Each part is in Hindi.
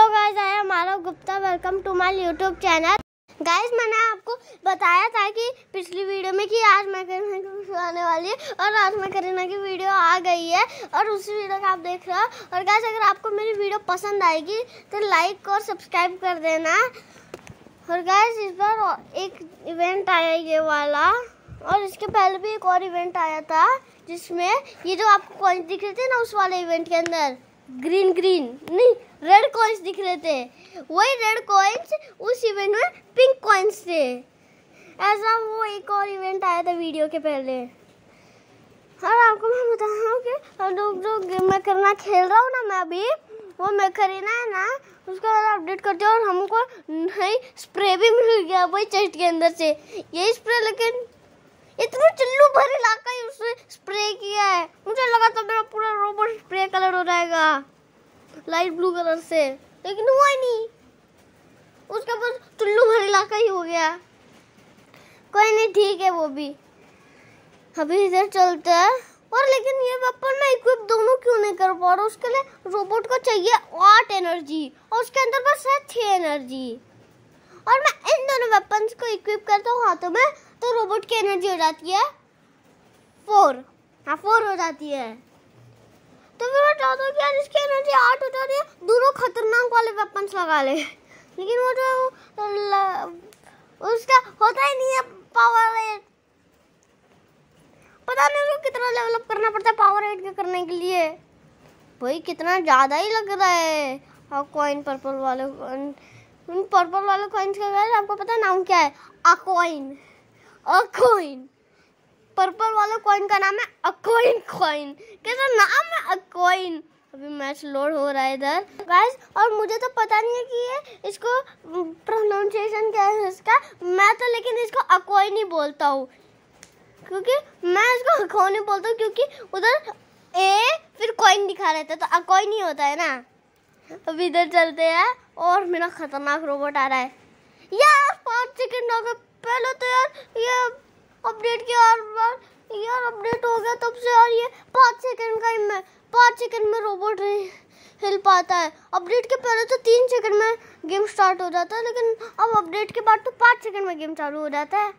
Hello guys, I am Aarav Gupta. Welcome to my YouTube channel. Guys, मैंने आपको बताया था कि पिछली वीडियो में कि आज मैं करीना की वीडियो आने वाली है और आज मैं करीना की वीडियो आ गई है और उसी वीडियो का आप देख रहे हो। और गाइस, अगर आपको मेरी वीडियो पसंद आएगी तो लाइक और सब्सक्राइब कर देना। और गाइस, इस बार एक इवेंट आया ये वाला। और इसके पहले भी एक और इवेंट आया था, जिसमें ये जो आपको कॉइन्स दिख रहे थे ना, उस वाले इवेंट के अंदर। ग्रीन ग्रीन, नहीं रेड कॉइन्स दिख रहे थे। वही रेड कॉइन्स उस इवेंट में पिंक कॉइन्स थे। ऐसा वो एक और इवेंट आया था वीडियो के पहले। और आपको मैं बता रहा हूँ कि हम लोग जो में करना खेल रहा हूँ ना मैं अभी, वो मैं खरीना है ना, उसका अपडेट करते हैं और हमको नई स्प्रे भी मिल गया वही चेस्ट के अंदर से। यही स्प्रे लेकिन इतना चुल्लू भर इलाका ही उसने स्प्रे किया है। मुझे लगा था मेरा पूरा रोबोट स्प्रे कलर हो जाएगा। लाइट ब्लू कलर से। लेकिन हुआ ही नहीं। उसका बस चुल्लू भर इलाका ही हो गया। कोई नहीं, ठीक है वो भी। अभी इधर चलते हैं। और लेकिन ये वेपन मैं इक्विप दोनों क्यों नहीं कर पा रहा? उसके लिए रोबोट को चाहिए आठ एनर्जी और उसके अंदर बस है छह एनर्जी और मैं इन दोनों वेपन्स को इक्विप करता हूँ हाथों में। तो रोबोट की एनर्जी हो जाती है? फोर हाँ फोर हो जाती है। तो फिर चाहता हूँ कि यार इसकी एनर्जी आठ हो जाती है दोनों खतरनाक वाले वेपन्स लगा ले। लेकिन वो जो उसका होता ही नहीं है पावर एट पता नहीं उसको कितना डेवलप करना पड़ता है पावर एट के करने के लिए। भाई, कितना ज़्यादा ही लग रहा है। और कॉइन पर्पल वाले, उन पर्पल वाले कॉइन्स का आपको पता नाम क्या है? अकॉइन अकॉइन पर्पल वाले कॉइन का नाम है अकॉइन कॉइन कैसा नाम है अकॉइन अभी मैच लोड हो रहा है इधर। गाइस और मुझे तो पता नहीं है कि ये इसको प्रोनाउंसिएशन क्या है इसका? मैं तो लेकिन इसको अकॉइन ही बोलता हूँ। क्योंकि मैं इसको अकॉइन ही बोलता हूँ, क्योंकि उधर ए फिर कॉइन दिखा रहता है तो अकॉइन ही होता है ना। अभी इधर चलते हैं, और मेरा खतरनाक रोबोट आ रहा है। यार पाँच सेकंड हो गए पहले तो यार ये अपडेट किया यार यार अपडेट हो गया तब से यार ये पाँच सेकंड का ही मैं पाँच सेकंड में रोबोट हिल पाता है। अपडेट के पहले तो तीन सेकंड में गेम स्टार्ट हो जाता है, लेकिन अब अपडेट के बाद तो पाँच सेकंड में गेम चालू हो जाता है।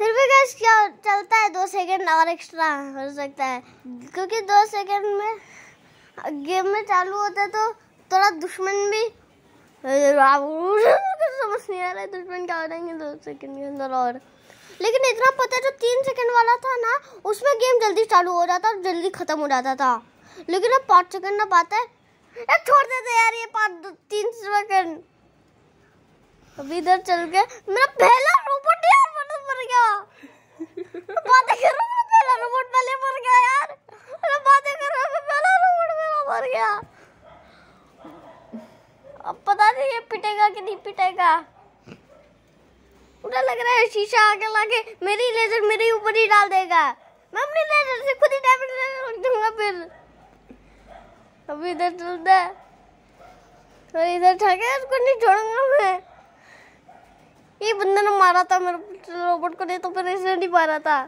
फिर भी गैस क्या चलता है? दो सेकंड और एक्स्ट्रा हो सकता है। क्योंकि दो सेकंड में गेम में चालू होता है तो थोड़ा दुश्मन भी समझ नहीं आ रहा है, दुश्मन क्या जाएँगे दो सेकंड के अंदर और। लेकिन इतना पता है जो तीन सेकंड वाला था ना, उसमें गेम जल्दी चालू हो जाता और जल्दी खत्म हो जाता था। लेकिन अब पाँच सेकंड अब आता है। छोड़ देते यार ये पाँच तीन सेकंड अभी इधर चल के मेरा पहला रोबोट यार मतलब मर गया। बातें कर रहा पहला रोबोट पहले मर गया यार। बातें कर रहा पहला रोबोट मेरा मर गया। अब पता नहीं ये पिटेगा कि नहीं पिटेगा। मुझे लग रहा है शीशा आगे लाके मेरी लेजर मेरे ऊपर ही डाल देगा। मैं अपनी लेजर से खुद ही डैमेज रख दूँगा फिर। अभी इधर चलता है। तो इधर ठगे उसको नहीं छोड़ूँगा मैं। ये बंदे ने मारा था मेरे रोबोट को नहीं तो फिर इसने नहीं मारा था।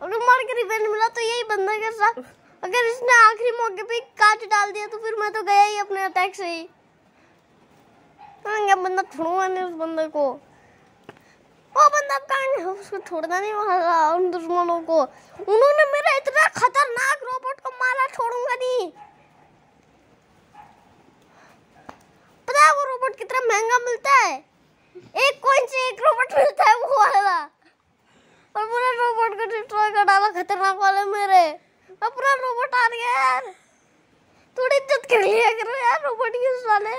अगर मार के रिवेंज मिला तो यही बंदा के साथ, अगर इसने आखिरी मौके पे कांच डाल दिया तो फिर मैं तो गया ही अपने अटैक से ही। हाँ, बंदा छोड़ूँगा नहीं उस बंदे को। वो बंदा कहाँ उसको छोड़ना नहीं वाला उन दुश्मनों को। उन्होंने मेरा इतना खतरनाक रोबोट को मारा छोड़ूँगा नहीं। पता है वो रोबोट कितना महँगा मिलता है? एक कोइन से एक रोबोट मिलता है वो वाला। और पूरा रोबोट को डिस्ट्रॉय कर डाला खतरनाक वाले मेरे। और पूरा रोबोट आ गया यार। थोड़ी इज़्ज़त कर लिया यार रोबोट के साले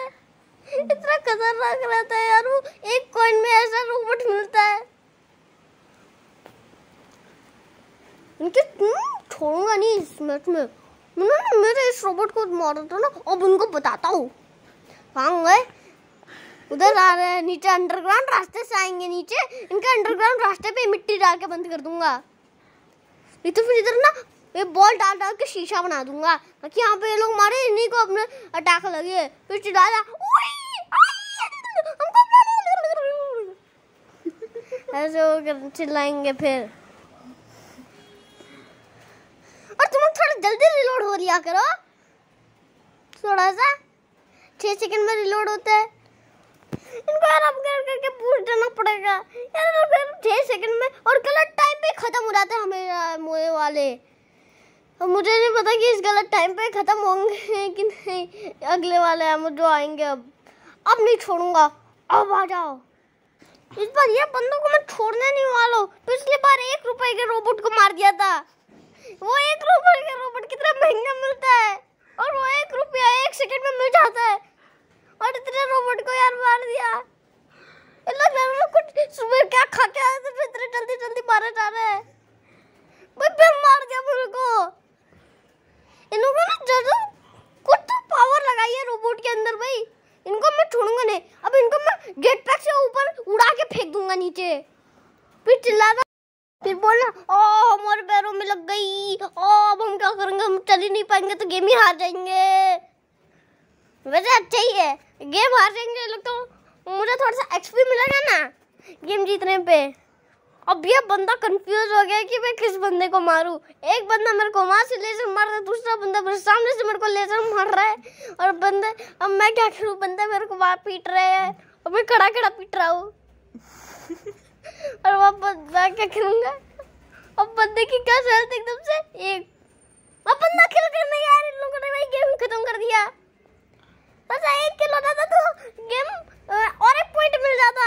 इतना खतरनाक रहता है यार, वो एक कॉइन में ऐसा रोबोट मिलता है। इनके छोड़ूँगा नहीं इस मैच में। उन्होंने मेरे इस रोबोट को मारा था ना, अब उनको बताता हूँ। कहाँ गए। उधर आ रहे हैं, नीचे अंडरग्राउंड रास्ते से आएँगे नीचे। इनके अंडरग्राउंड रास्ते पे मिट्टी डाल के बंद कर दूँगा। नहीं तो फिर इधर ना, ये बॉल डाल डाल के शीशा बना दूँगा। ताकि यहाँ पे ये लोग मारे, इन्हीं को अपने अटैक लगे। फिर चिल्लाया ऐसे वो चिल्लाएँगे फिर। और तुम थोड़ा जल्दी रिलोड हो लिया करो। थोड़ा सा। छह सेकंड में रिलोड होता है। इनको यार अपग्रेड करके बूस्ट देना पड़ेगा। यार फिर छह सेकंड में, और गलत टाइम पे खत्म हो जाते हैं हमें मोए वाले। और मुझे नहीं पता कि इस गलत टाइम पे खत्म होंगे कि नहीं। अगले वाले हम जो आएँगे अब। अब नहीं छोड़ूँगा। अब आ जाओ। इस बार ये बंदों को मैं छोड़ने नहीं वाला। हूँ पिछली बार एक रुपए के रोबोट को मार दिया था। वो एक रुपए का रोबोट कितना महँगा मिलता है। और वो एक रुपया एक सेकंड में मिल जाता है। और इतने रोबोट को यार मार दिया। लोग ना कुछ सुबह क्या खा के आए थे इतने जल्दी जल्दी मारे जा रहे हैं। भाई, फिर मार दिया मेरे को इन लोगों ने ज़रूर कुछ तो पावर लगाई है रोबोट के अंदर भाई। इनको मैं छोड़ूँगा नहीं। अब इनको मैं गेट पैक से ऊपर उड़ा के फेंक दूँगा नीचे। फिर चिल्लाता, फिर बोलना ओ हमारे पैरों में लग गई। ओ अब हम क्या करेंगे? हम चल ही नहीं पाएँगे तो गेम ही हार जाएँगे। वैसे अच्छा ही है। गेम हार जाएँगे लोग तो मुझे थोड़ा सा एक्सपी मिलेगा ना, गेम जीतने पे। अब ये बंदा कंफ्यूज हो गया कि मैं किस बंदे को मारूं। एक बंदा मेरे को वहाँ से लेजर मार रहा है, दूसरा बंदा मेरे सामने से मेरे को लेजर मार रहा है। और बंदे अब मैं क्या करूँ? बंदा मेरे को वहाँ पीट रहे हैं। और मैं खड़ा खड़ा पीट रहा हूँ। और वहाँ मैं क्या करूँगा? अब बंदे की क्या हेल्थ एकदम से? एक अब बंदा किल करने यार, इन लोगों ने भाई गेम खत्म कर दिया। बस एक किल होता था तो गेम और एक पॉइंट मिल जाता।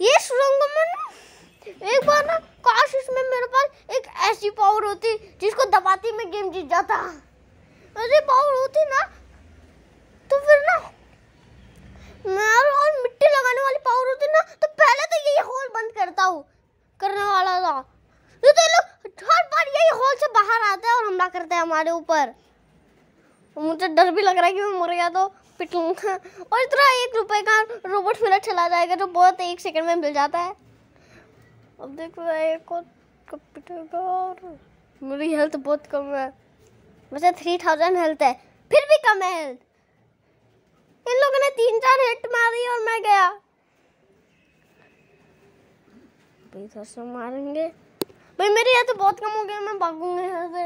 ये सुरंग में एक बार ना, काश इसमें मेरे पास एक ऐसी पावर होती जिसको दबाती मैं गेम जीत जाता। ऐसी पावर होती ना तो फिर ना मैं और मिट्टी लगाने वाली पावर होती ना तो पहले तो यही होल बंद करता हूँ, करने वाला था। ये तो लोग हर बार यही होल से बाहर आते हैं और हमला करते हैं हमारे ऊपर। मुझे डर भी लग रहा है कि मैं मर गया तो पिट और इतना एक रुपए का रोबोट मेरा चला जाएगा जो बहुत एक सेकंड में मिल जाता है। अब देखो एक और पिटेगा और मेरी हेल्थ बहुत कम है। वैसे थ्री थाउज़ेंड हेल्थ है, फिर भी कम है हेल्थ इन लोगों ने तीन चार हिट मारी और मैं गया। इधर से मारेंगे। भाई, मेरे यहाँ तो बहुत कम हो गया, मैं भागूँगा यहाँ से।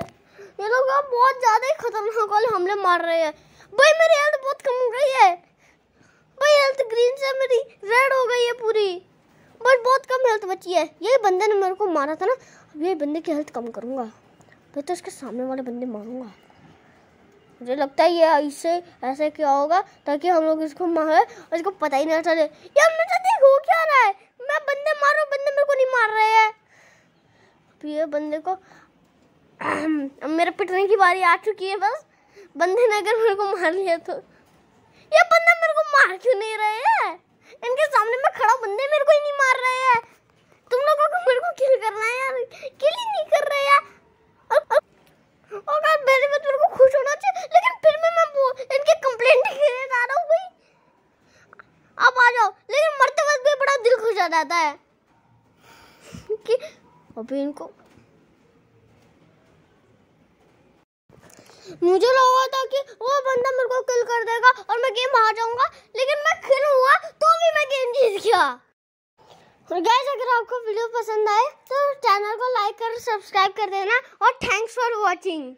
ये लोग बहुत ज़्यादा ही खतरनाक वाले हमले मार रहे हैं। भाई, मेरी हेल्थ बहुत कम हो गई है। भाई हेल्थ ग्रीन से मेरी रेड हो गई है पूरी। बस बहुत कम हेल्थ बची है। ये बंदे ने मेरे को मारा था ना। अब ये बंदे की हेल्थ कम करूँगा। फिर तो इसके सामने वाले बंदे मारूँगा। मुझे लगता है ये ऐसे ऐसे क्या होगा ताकि हम लोग इसको मारे और इसको पता ही नहीं चले यार मुझे देखो क्या रहा है मैं बंदे मारो बंदे मेरे को नहीं मार रहे हैं अब ये बंदे को अब मेरे पिटने की बारी आ चुकी है बस बंदे ने अगर मेरे को मार लिया तो ये बंदा मेरे को मार क्यों नहीं रहे हैं इनके सामने में खड़ा बंदे मेरे को ही नहीं मार रहे हैं तुम लोगों को मेरे को किल करना है यार किल ही नहीं कर रहे यार और मेरे में मेरे को खुश होना चाहिए लेकिन फिर भी मैं वो इनके कंप्लेंट के लिए आ रहा हूँ भाई अब आ जाओ लेकिन मरते वक्त भी बड़ा खुश हो। कि अभी इनको मुझे लगा था कि वो बंदा मेरे को किल कर देगा और मैं गेम हार जाऊँगा, लेकिन मैं किल हुआ तो भी मैं गेम जीत गया। और गाइस अगर आपको वीडियो पसंद आए तो चैनल को लाइक कर सब्सक्राइब कर देना, और थैंक्स फॉर वॉचिंग